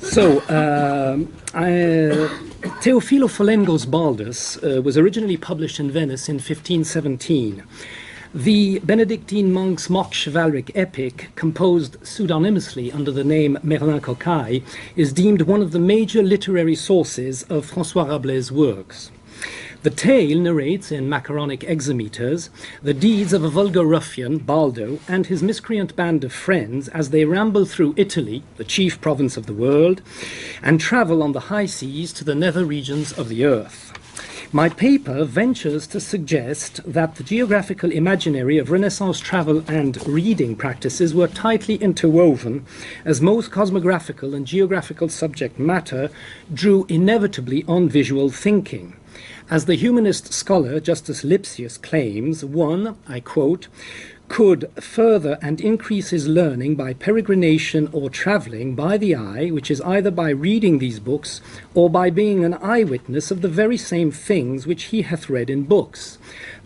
So, um, I, Teofilo Folengo's Baldus uh, was originally published in Venice in 1517. The Benedictine monk's mock chivalric epic, composed pseudonymously under the name Merlin Cocai, is deemed one of the major literary sources of François Rabelais' works. The tale narrates in macaronic hexameters the deeds of a vulgar ruffian, Baldo, and his miscreant band of friends as they ramble through Italy, the chief province of the world, and travel on the high seas to the nether regions of the earth. My paper ventures to suggest that the geographical imaginary of Renaissance travel and reading practices were tightly interwoven, as most cosmographical and geographical subject matter drew inevitably on visual thinking. As the humanist scholar Justus Lipsius claims, one, I quote, could further and increase his learning by peregrination or travelling by the eye, which is either by reading these books or by being an eyewitness of the very same things which he hath read in books.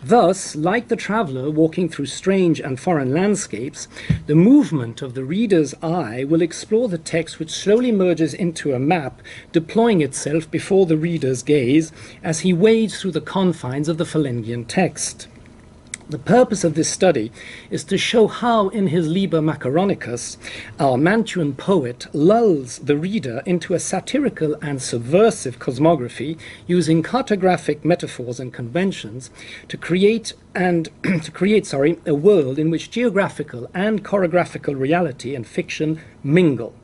Thus, like the traveller walking through strange and foreign landscapes, the movement of the reader's eye will explore the text which slowly merges into a map, deploying itself before the reader's gaze as he wades through the confines of the Folengian text. The purpose of this study is to show how, in his Liber Macaronicus, our Mantuan poet lulls the reader into a satirical and subversive cosmography using cartographic metaphors and conventions to create and to create, sorry, a world in which geographical and chorographical reality and fiction mingle.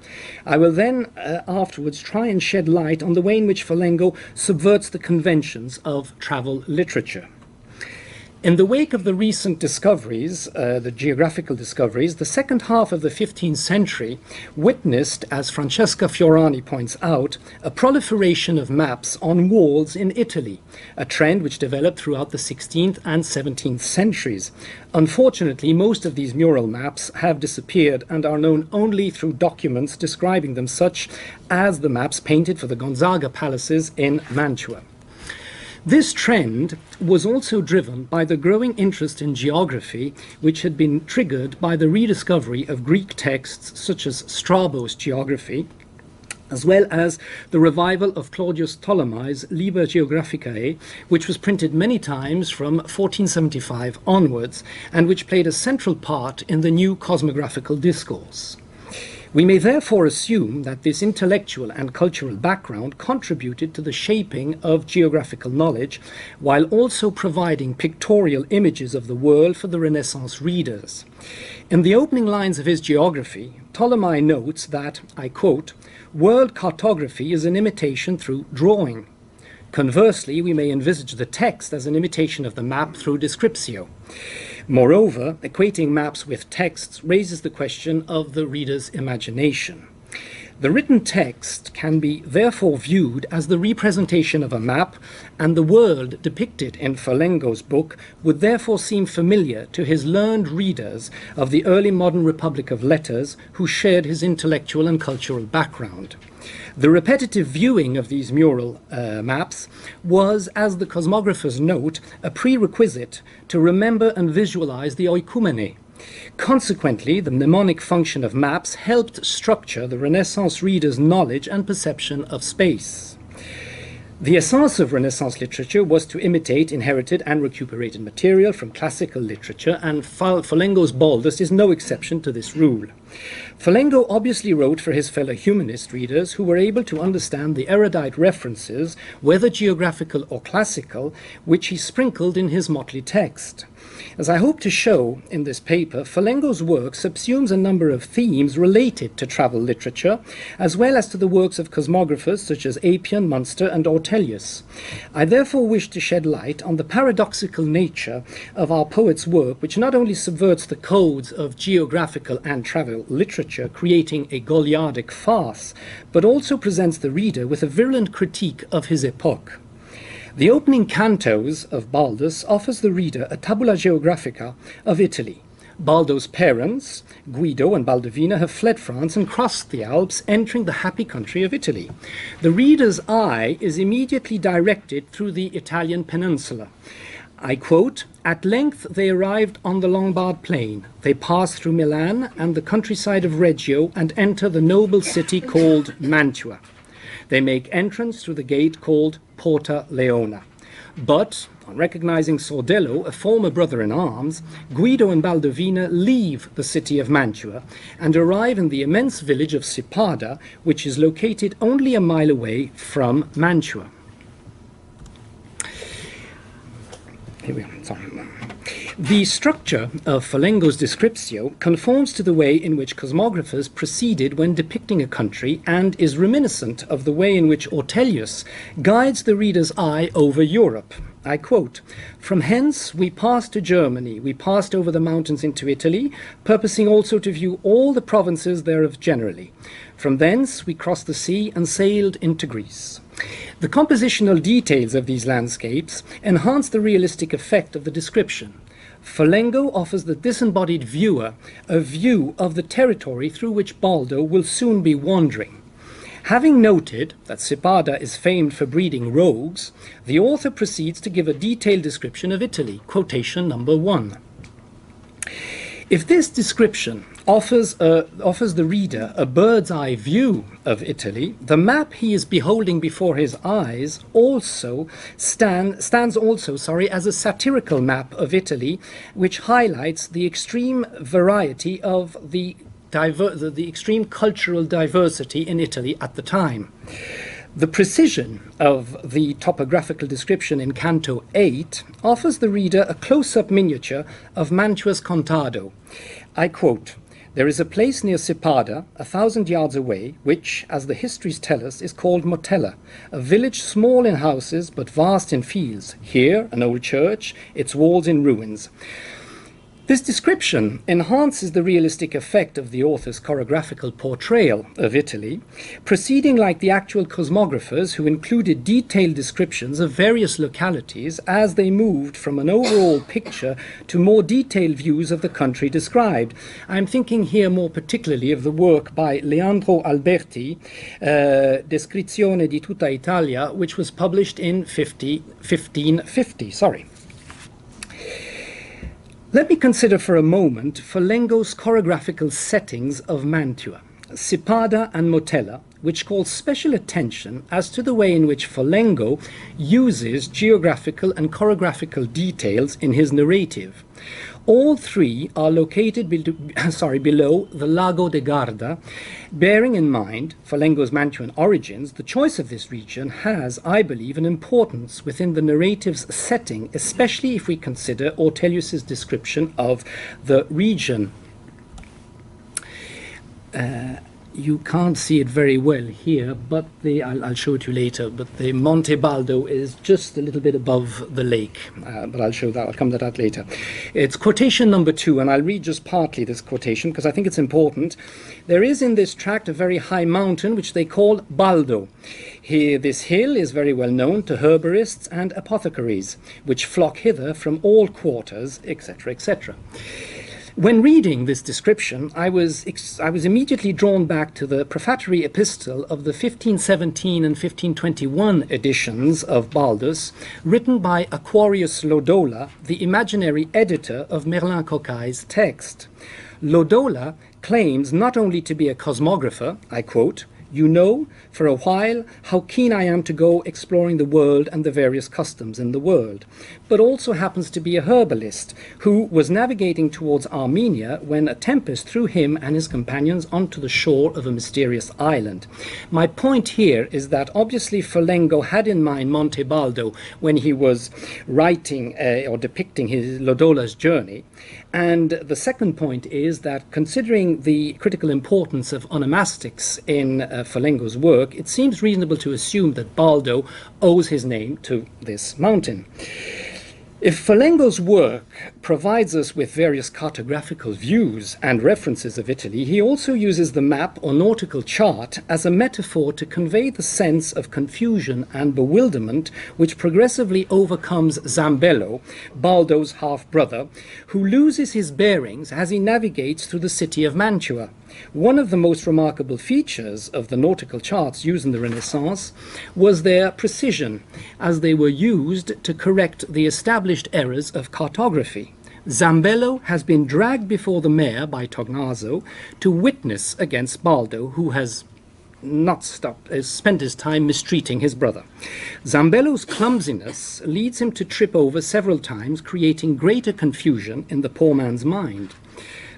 I will then uh, afterwards try and shed light on the way in which Folengo subverts the conventions of travel literature. In the wake of the recent discoveries, uh, the geographical discoveries, the second half of the 15th century witnessed, as Francesca Fiorani points out, a proliferation of maps on walls in Italy, a trend which developed throughout the 16th and 17th centuries. Unfortunately, most of these mural maps have disappeared and are known only through documents describing them, such as the maps painted for the Gonzaga palaces in Mantua. This trend was also driven by the growing interest in geography, which had been triggered by the rediscovery of Greek texts such as Strabo's geography, as well as the revival of Claudius Ptolemy's Liber Geographicae, which was printed many times from 1475 onwards, and which played a central part in the new cosmographical discourse. We may therefore assume that this intellectual and cultural background contributed to the shaping of geographical knowledge, while also providing pictorial images of the world for the Renaissance readers. In the opening lines of his geography, Ptolemy notes that, I quote, world cartography is an imitation through drawing. Conversely, we may envisage the text as an imitation of the map through descriptio. Moreover, equating maps with texts raises the question of the reader's imagination. The written text can be therefore viewed as the representation of a map, and the world depicted in Folengo's book would therefore seem familiar to his learned readers of the early modern Republic of Letters who shared his intellectual and cultural background. The repetitive viewing of these mural uh, maps was, as the cosmographers note, a prerequisite to remember and visualize the oikumene. Consequently, the mnemonic function of maps helped structure the Renaissance reader's knowledge and perception of space. The essence of Renaissance literature was to imitate inherited and recuperated material from classical literature, and Folengo's Baldus is no exception to this rule. Folengo obviously wrote for his fellow humanist readers who were able to understand the erudite references, whether geographical or classical, which he sprinkled in his motley text. As I hope to show in this paper, Folengo's work subsumes a number of themes related to travel literature, as well as to the works of cosmographers such as Apian, Munster, and Ortelius. I therefore wish to shed light on the paradoxical nature of our poet's work, which not only subverts the codes of geographical and travel literature, creating a Goliardic farce, but also presents the reader with a virulent critique of his epoch. The opening cantos of Baldus offers the reader a tabula geographica of Italy. Baldo's parents, Guido and Baldovina, have fled France and crossed the Alps, entering the happy country of Italy. The reader's eye is immediately directed through the Italian peninsula. I quote, At length they arrived on the Lombard plain. They pass through Milan and the countryside of Reggio and enter the noble city called Mantua. They make entrance through the gate called Porta Leona. But, on recognizing Sordello, a former brother in arms, Guido and Baldovina leave the city of Mantua and arrive in the immense village of Sipada, which is located only a mile away from Mantua. Here we are, sorry. The structure of Folengo's Descriptio conforms to the way in which cosmographers proceeded when depicting a country and is reminiscent of the way in which Ortelius guides the reader's eye over Europe. I quote, From hence we passed to Germany, we passed over the mountains into Italy, purposing also to view all the provinces thereof generally. From thence we crossed the sea and sailed into Greece. The compositional details of these landscapes enhance the realistic effect of the description. Folengo offers the disembodied viewer a view of the territory through which Baldo will soon be wandering. Having noted that Sipada is famed for breeding rogues, the author proceeds to give a detailed description of Italy. Quotation number one. If this description offers, uh, offers the reader a bird's eye view of Italy, the map he is beholding before his eyes also stand, stands also sorry, as a satirical map of Italy, which highlights the extreme variety of the, the, the extreme cultural diversity in Italy at the time. The precision of the topographical description in Canto 8 offers the reader a close up miniature of Mantua's Contado. I quote There is a place near Sipada, a thousand yards away, which, as the histories tell us, is called Motella, a village small in houses but vast in fields. Here, an old church, its walls in ruins. This description enhances the realistic effect of the author's chorographical portrayal of Italy, proceeding like the actual cosmographers who included detailed descriptions of various localities as they moved from an overall picture to more detailed views of the country described. I'm thinking here more particularly of the work by Leandro Alberti, uh, Descrizione di tutta Italia, which was published in 50, 1550. Sorry. Let me consider for a moment Folengo's chorographical settings of Mantua, Sipada and Motella, which call special attention as to the way in which Folengo uses geographical and chorographical details in his narrative. All three are located be sorry, below the Lago de Garda. Bearing in mind Folengo's Mantuan origins, the choice of this region has, I believe, an importance within the narrative's setting, especially if we consider Ortelius's description of the region. Uh, you can't see it very well here, but the, I'll, I'll, show it to you later, but the Monte Baldo is just a little bit above the lake, uh, but I'll show that, I'll come to that later. It's quotation number two, and I'll read just partly this quotation because I think it's important. There is in this tract a very high mountain which they call Baldo. Here, this hill is very well known to herborists and apothecaries, which flock hither from all quarters, etc., etc. When reading this description, I was, I was immediately drawn back to the prefatory epistle of the 1517 and 1521 editions of Baldus, written by Aquarius Lodola, the imaginary editor of Merlin Cocai's text. Lodola claims not only to be a cosmographer, I quote, you know, for a while, how keen I am to go exploring the world and the various customs in the world, but also happens to be a herbalist who was navigating towards Armenia when a tempest threw him and his companions onto the shore of a mysterious island. My point here is that obviously Folengo had in mind Monte Baldo when he was writing uh, or depicting his Lodola's journey, and the second point is that considering the critical importance of onomastics in uh, Folengo's work, it seems reasonable to assume that Baldo owes his name to this mountain. If Folengo's work provides us with various cartographical views and references of Italy, he also uses the map or nautical chart as a metaphor to convey the sense of confusion and bewilderment which progressively overcomes Zambello, Baldo's half brother, who loses his bearings as he navigates through the city of Mantua. One of the most remarkable features of the nautical charts used in the Renaissance was their precision, as they were used to correct the established errors of cartography. Zambello has been dragged before the mayor by Tognazzo to witness against Baldo, who has not stopped, uh, spent his time mistreating his brother. Zambello's clumsiness leads him to trip over several times, creating greater confusion in the poor man's mind.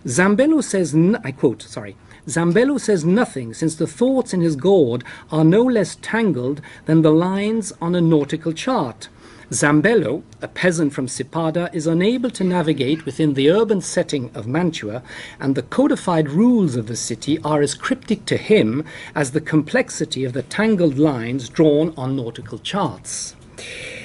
Zambello says, I quote, sorry, Zambello says nothing since the thoughts in his gourd are no less tangled than the lines on a nautical chart. Zambello, a peasant from Sipada, is unable to navigate within the urban setting of Mantua, and the codified rules of the city are as cryptic to him as the complexity of the tangled lines drawn on nautical charts.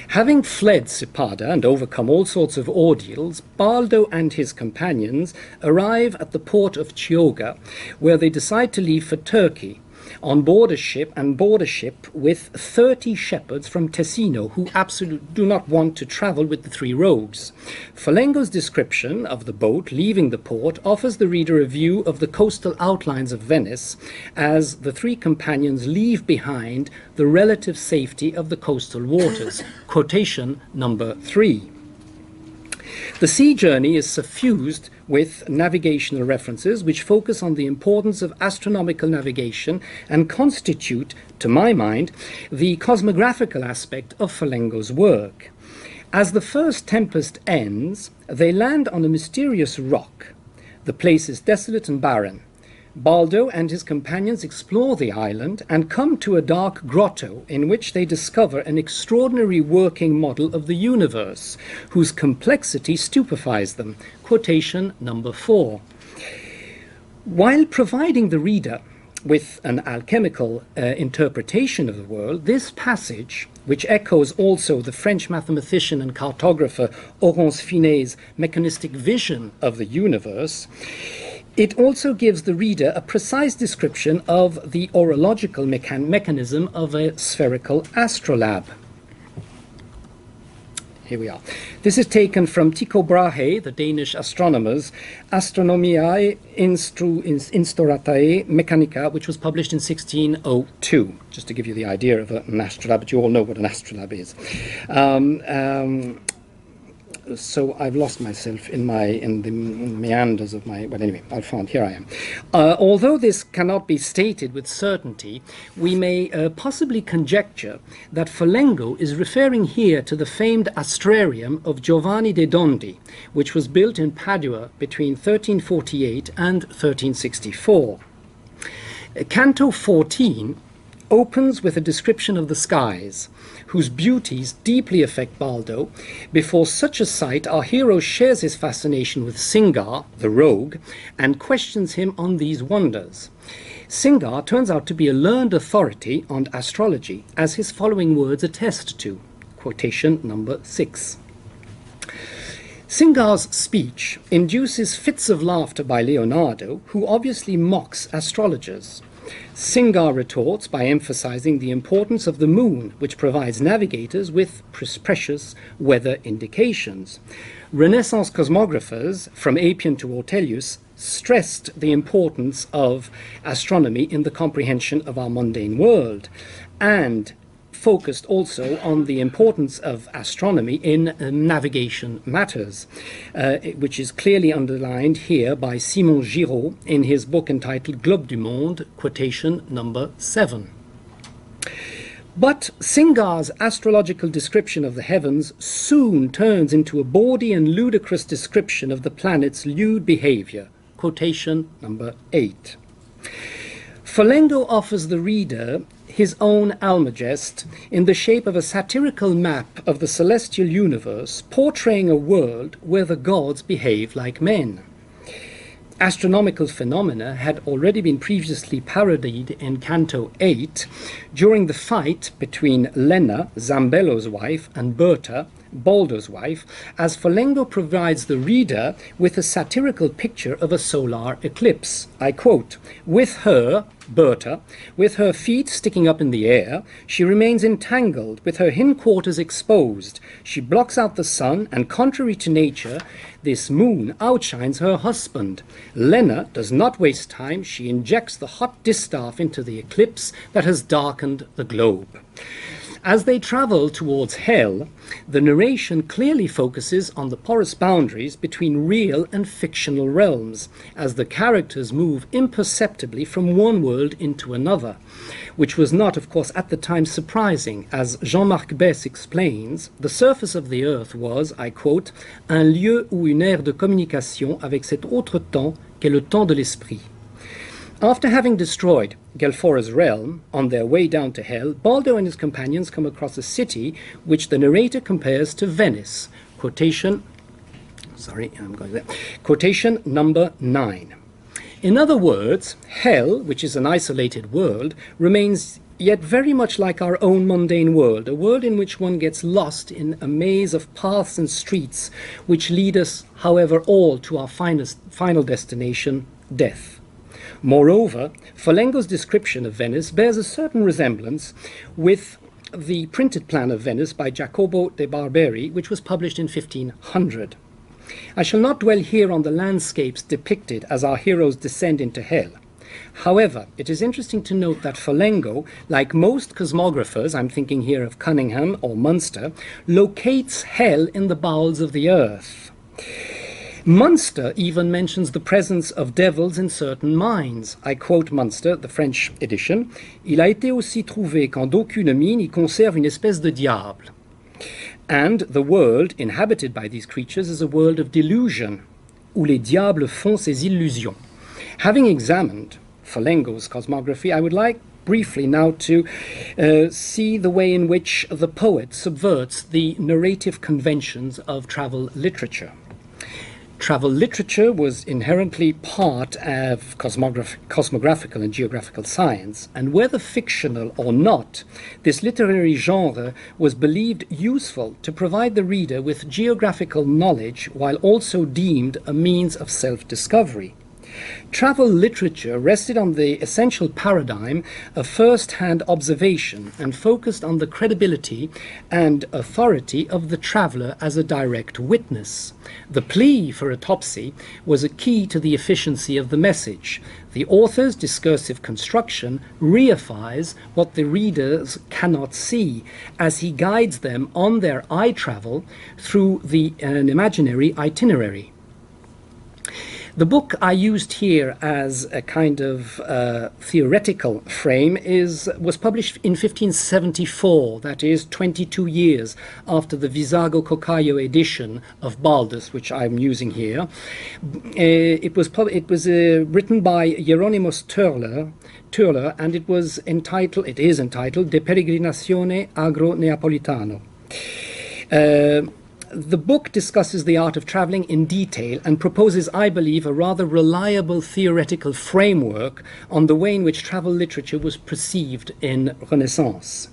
Having fled Sipada and overcome all sorts of ordeals, Baldo and his companions arrive at the port of Chioggia, where they decide to leave for Turkey on board a ship and board a ship with 30 shepherds from Tessino who absolutely do not want to travel with the three rogues. Folengo's description of the boat leaving the port offers the reader a view of the coastal outlines of Venice as the three companions leave behind the relative safety of the coastal waters. Quotation number three. The sea journey is suffused with navigational references which focus on the importance of astronomical navigation and constitute, to my mind, the cosmographical aspect of Folengo's work. As the first tempest ends, they land on a mysterious rock. The place is desolate and barren. Baldo and his companions explore the island and come to a dark grotto in which they discover an extraordinary working model of the universe, whose complexity stupefies them. Quotation number four. While providing the reader with an alchemical uh, interpretation of the world, this passage, which echoes also the French mathematician and cartographer Oronce Finé's mechanistic vision of the universe, it also gives the reader a precise description of the orological mechan mechanism of a spherical astrolabe. Here we are. This is taken from Tycho Brahe, the Danish astronomer's Astronomiae Instru Instauratae Mechanica, which was published in 1602. Just to give you the idea of an astrolabe, but you all know what an astrolabe is. Um, um, so I've lost myself in my in the meanders of my. But anyway, I'll find. Here I am. Uh, although this cannot be stated with certainty, we may uh, possibly conjecture that Folengo is referring here to the famed astrarium of Giovanni de Dondi, which was built in Padua between 1348 and 1364. Canto 14 opens with a description of the skies whose beauties deeply affect Baldo. Before such a sight, our hero shares his fascination with Cingar, the rogue, and questions him on these wonders. Cingar turns out to be a learned authority on astrology, as his following words attest to. Quotation number six. Cingar's speech induces fits of laughter by Leonardo, who obviously mocks astrologers. Cingar retorts by emphasizing the importance of the moon, which provides navigators with precious weather indications. Renaissance cosmographers, from Apian to Ortelius, stressed the importance of astronomy in the comprehension of our mundane world and focused also on the importance of astronomy in navigation matters, uh, which is clearly underlined here by Simon Giraud in his book entitled Globe du Monde, quotation number seven. But Cingar's astrological description of the heavens soon turns into a bawdy and ludicrous description of the planet's lewd behavior. Quotation number eight. Folengo offers the reader his own Almagest in the shape of a satirical map of the celestial universe, portraying a world where the gods behave like men. Astronomical phenomena had already been previously parodied in Canto 8 during the fight between Lena, Zambello's wife, and Berta, Balder's wife, as Folengo provides the reader with a satirical picture of a solar eclipse. I quote, With her, Berta, with her feet sticking up in the air, she remains entangled, with her hindquarters exposed. She blocks out the sun, and contrary to nature, this moon outshines her husband. Lena does not waste time. She injects the hot distaff into the eclipse that has darkened the globe. As they travel towards hell, the narration clearly focuses on the porous boundaries between real and fictional realms, as the characters move imperceptibly from one world into another, which was not, of course, at the time surprising. As Jean Marc Besse explains, the surface of the earth was, I quote, un lieu ou une aire de communication avec cet autre temps qu'est le temps de l'esprit. After having destroyed Gelfora's realm on their way down to hell, Baldo and his companions come across a city which the narrator compares to Venice. Quotation, sorry, I'm going there. Quotation number nine. In other words, hell, which is an isolated world, remains yet very much like our own mundane world, a world in which one gets lost in a maze of paths and streets which lead us, however, all to our finest, final destination, death. Moreover, Folengo's description of Venice bears a certain resemblance with the printed plan of Venice by Jacopo de Barbari, which was published in 1500. I shall not dwell here on the landscapes depicted as our heroes descend into hell. However, it is interesting to note that Folengo, like most cosmographers, I'm thinking here of Cuningham or Munster, locates hell in the bowels of the earth. Munster even mentions the presence of devils in certain mines. I quote Munster, the French edition. Il a été aussi trouvé qu'en d'aucune mine y conserve une espèce de diable. And the world inhabited by these creatures is a world of delusion, où les diables font ses illusions. Having examined Folengo's cosmography, I would like briefly now to uh, see the way in which the poet subverts the narrative conventions of travel literature travel literature was inherently part of cosmograph- cosmographical and geographical science, and whether fictional or not, this literary genre was believed useful to provide the reader with geographical knowledge while also deemed a means of self discovery. Travel literature rested on the essential paradigm of first hand observation and focused on the credibility and authority of the traveler as a direct witness. The plea for autopsy was a key to the efficiency of the message. The author's discursive construction reifies what the readers cannot see as he guides them on their eye travel through the, an imaginary itinerary. The book I used here as a kind of uh, theoretical frame is was published in 1574. That is 22 years after the Vigaso Cocaio edition of Baldus, which I'm using here. Uh, it was it was uh, written by Hieronymus Turler, Turler, and it was entitled. It is entitled De Peregrinazione Agro Neapolitano. The book discusses the art of traveling in detail and proposes, I believe, a rather reliable theoretical framework on the way in which travel literature was perceived in Renaissance.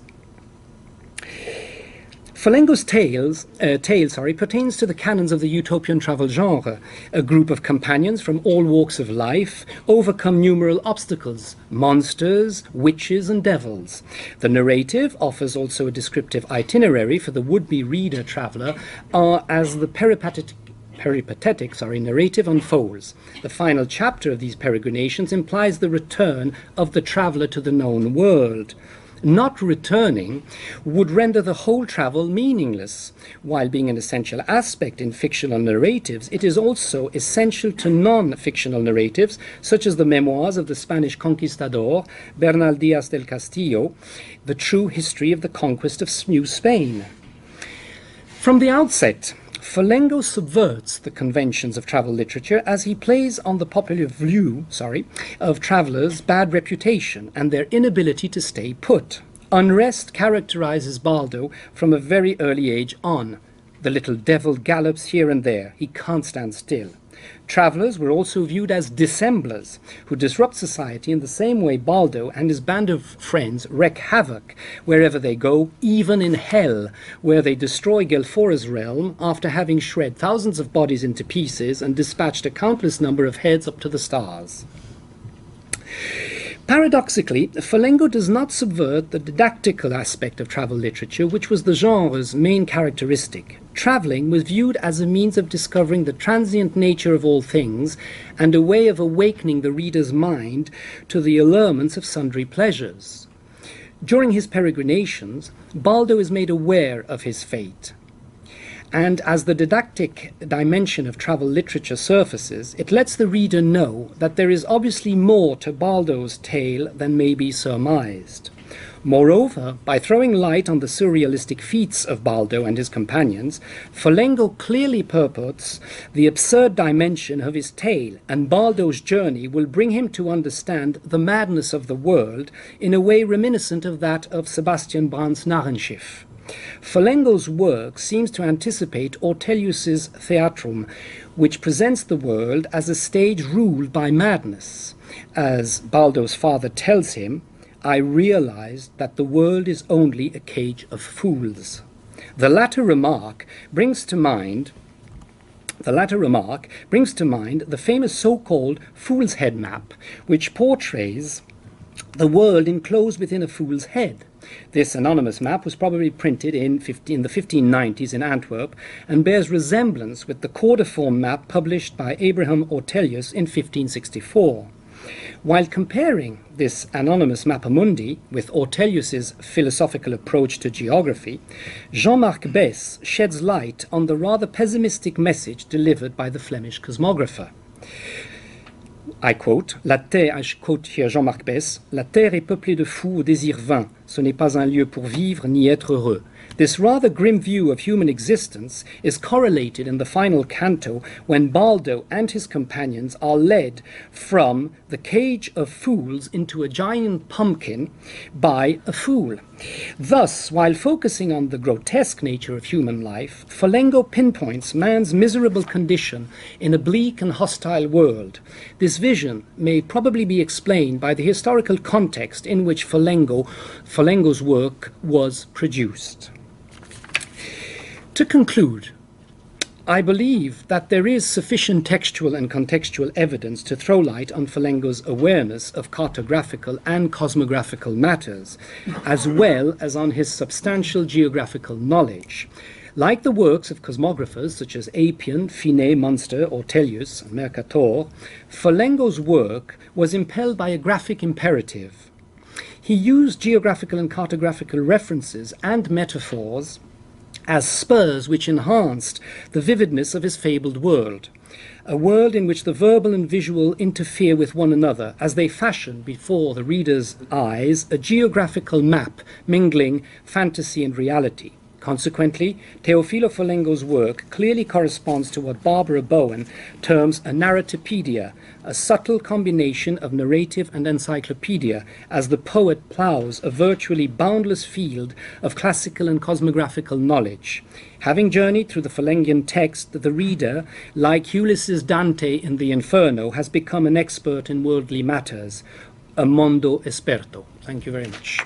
Folengo's tales, uh, tale sorry, pertains to the canons of the utopian travel genre. A group of companions from all walks of life overcome numerous obstacles monsters, witches, and devils. The narrative offers also a descriptive itinerary for the would be reader traveler uh, as the peripatetic peripatetic sorry, narrative unfolds. The final chapter of these peregrinations implies the return of the traveler to the known world not returning would render the whole travel meaningless. While being an essential aspect in fictional narratives, it is also essential to non fictional narratives, such as the memoirs of the Spanish conquistador Bernal Diaz del Castillo, the true history of the conquest of New Spain. From the outset, Folengo subverts the conventions of travel literature as he plays on the popular view, sorry, of travelers' bad reputation and their inability to stay put. Unrest characterizes Baldo from a very early age on. The little devil gallops here and there. He can't stand still. Travellers were also viewed as dissemblers who disrupt society in the same way Baldo and his band of friends wreak havoc wherever they go, even in hell, where they destroy Gelfora's realm after having shred thousands of bodies into pieces and dispatched a countless number of heads up to the stars. Paradoxically, Folengo does not subvert the didactical aspect of travel literature, which was the genre's main characteristic. Travelling was viewed as a means of discovering the transient nature of all things and a way of awakening the reader's mind to the allurements of sundry pleasures. During his peregrinations, Baldo is made aware of his fate. And as the didactic dimension of travel literature surfaces, it lets the reader know that there is obviously more to Baldo's tale than may be surmised. Moreover, by throwing light on the surrealistic feats of Baldo and his companions, Folengo clearly purports the absurd dimension of his tale, and Baldo's journey will bring him to understand the madness of the world in a way reminiscent of that of Sebastian Brant's Narrenschiff. Folengo's work seems to anticipate Ortelius's Theatrum, which presents the world as a stage ruled by madness. As Baldo's father tells him, I realized that the world is only a cage of fools. The latter remark brings to mind the latter remark brings to mind the famous so-called fool's head map, which portrays the world enclosed within a fool's head. This anonymous map was probably printed in, 15, in, the 1590s in Antwerp and bears resemblance with the cordiform map published by Abraham Ortelius in 1564. While comparing this anonymous Mappamundi with Ortelius's philosophical approach to geography, Jean-Marc Besse sheds light on the rather pessimistic message delivered by the Flemish cosmographer. I quote, La terre, I quote here Jean-Marc Besse, La terre est peuplée de fous au désir vain, ce n'est pas un lieu pour vivre ni être heureux. This rather grim view of human existence is correlated in the final canto when Baldo and his companions are led from the cage of fools into a giant pumpkin by a fool. Thus, while focusing on the grotesque nature of human life, Folengo pinpoints man's miserable condition in a bleak and hostile world. This vision may probably be explained by the historical context in which Folengo, Folengo's work was produced. To conclude, I believe that there is sufficient textual and contextual evidence to throw light on Folengo's awareness of cartographical and cosmographical matters, as well as on his substantial geographical knowledge. Like the works of cosmographers such as Apian, Finé, Munster, Ortelius, and Mercator, Folengo's work was impelled by a graphic imperative. He used geographical and cartographical references and metaphors as spurs which enhanced the vividness of his fabled world, a world in which the verbal and visual interfere with one another as they fashion before the reader's eyes a geographical map mingling fantasy and reality. Consequently, Teofilo Folengo's work clearly corresponds to what Barbara Bowen terms a narratipedia, a subtle combination of narrative and encyclopedia, as the poet ploughs a virtually boundless field of classical and cosmographical knowledge. Having journeyed through the Folengian text, the reader, like Ulysses Dante in the Inferno, has become an expert in worldly matters, a mondo esperto. Thank you very much.